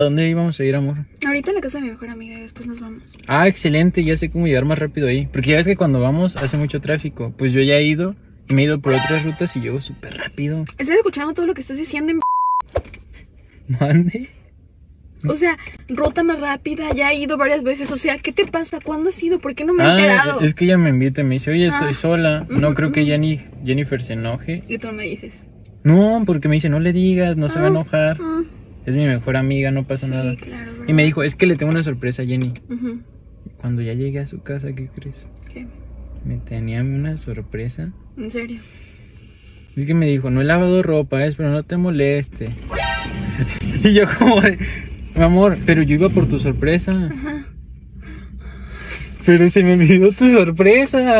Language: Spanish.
¿A dónde íbamos a ir, amor? Ahorita a la casa de mi mejor amiga y después nos vamos. Ah, excelente, ya sé cómo llegar más rápido ahí. Porque ya ves que cuando vamos hace mucho tráfico. Pues yo ya he ido y me he ido por otras rutas y llego súper rápido. Estoy escuchando todo lo que estás diciendo en... Mande. O sea, ruta más rápida, ya he ido varias veces. O sea, ¿qué te pasa? ¿Cuándo has ido? ¿Por qué no me he Ah, enterado? es que ella me invita y me dice, oye, estoy Ah. sola. No creo que. Jenny, Jennifer se enoje. Y tú no me dices. No, porque me dice, no le digas, no se va a Ah, enojar. Es mi mejor amiga, no pasa sí, nada. claro. Y me dijo, es que le tengo una sorpresa a Jenny. Cuando ya llegué a su casa, ¿qué crees? ¿Qué? Me tenía una sorpresa. ¿En serio? Es que me dijo, no he lavado ropa, es, pero no te moleste. y yo como de, mi amor, pero yo iba por tu sorpresa. Ajá. Pero se me olvidó tu sorpresa.